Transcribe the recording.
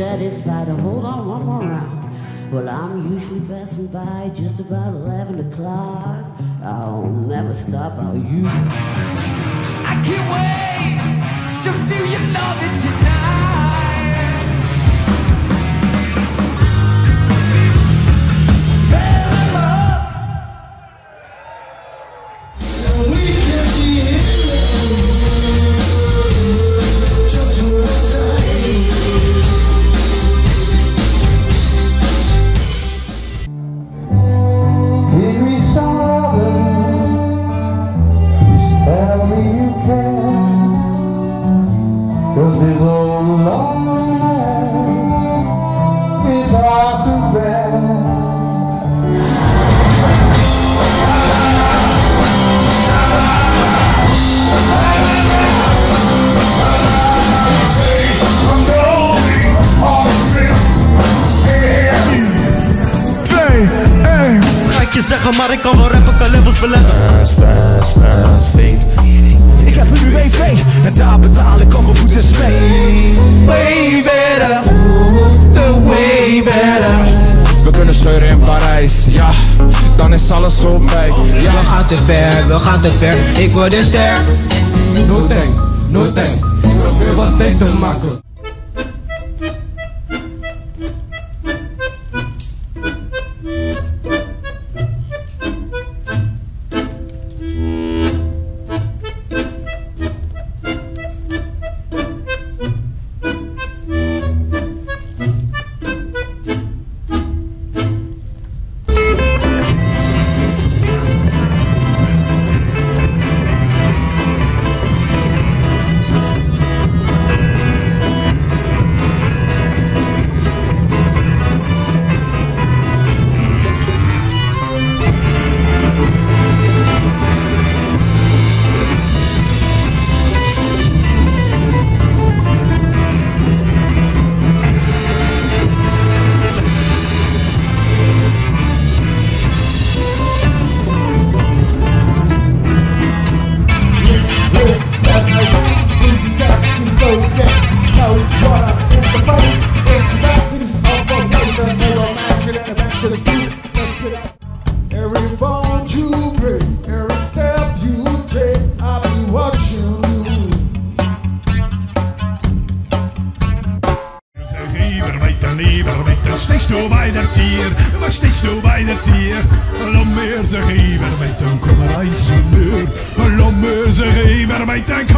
satisfied to hold on one more round. Well, I'm usually passing by just about 11 o'clock. I'll never stop out you. I can't wait to feel your love tonight. Je zeggen, maar ik kan wel rappen, kan levels beleggen. Fast, fast, fast, fake. Ik heb een UWV en daar betaal ik al mijn dan is alles voorbij. Ja, We gaan te ver, we gaan te ver, ik word een ster. No tank, no tank. Ik probeer wat tijd te maken. Lieber weten, lieber weten, steeds toe bij de tier, was steeds toe bij de tier. Er eens meer. Laat meer zeg, lieber weten, kom er eens meer.